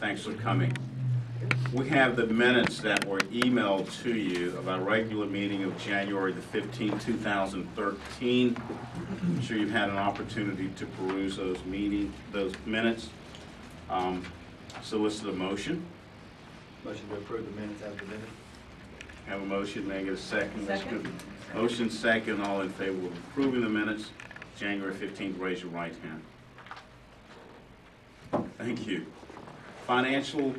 Thanks for coming. We have the minutes that were emailed to you of our regular meeting of January the 15th, 2013. I'm sure you've had an opportunity to peruse those meeting, those minutes. Um, Solicit a motion. Motion to approve the minutes as presented. Have a motion, may I get a second? Second. Motion second, all in favor of approving the minutes, January 15th, raise your right hand. Thank you. Financial